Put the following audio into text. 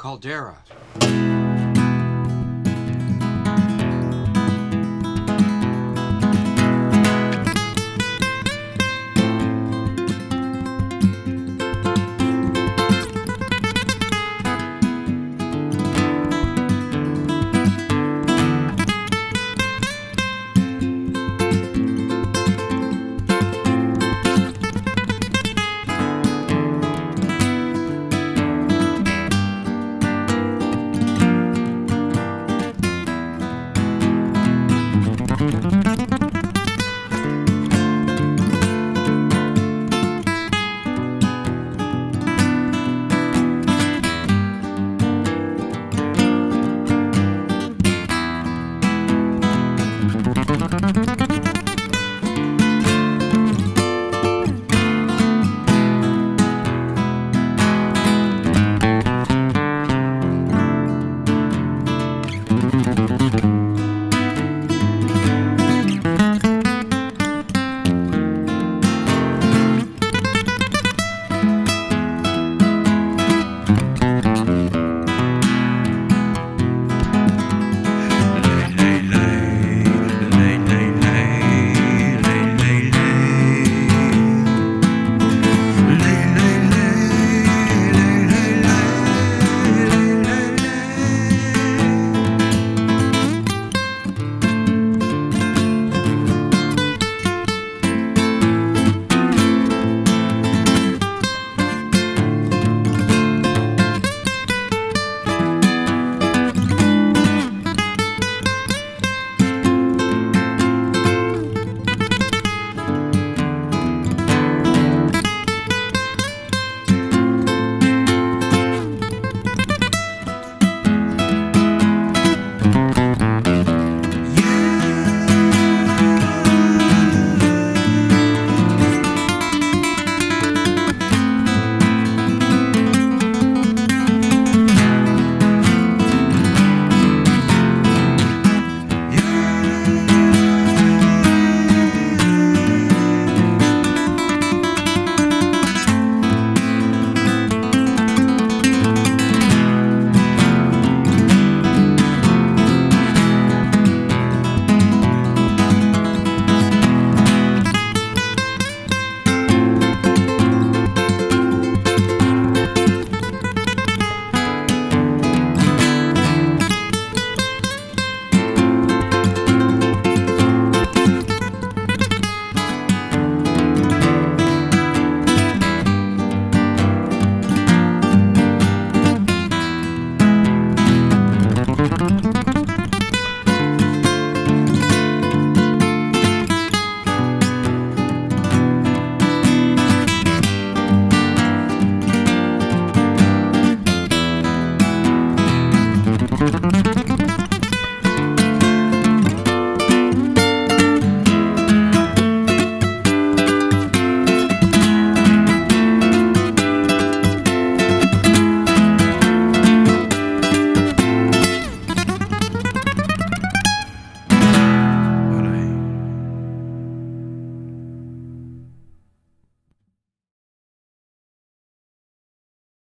Caldera.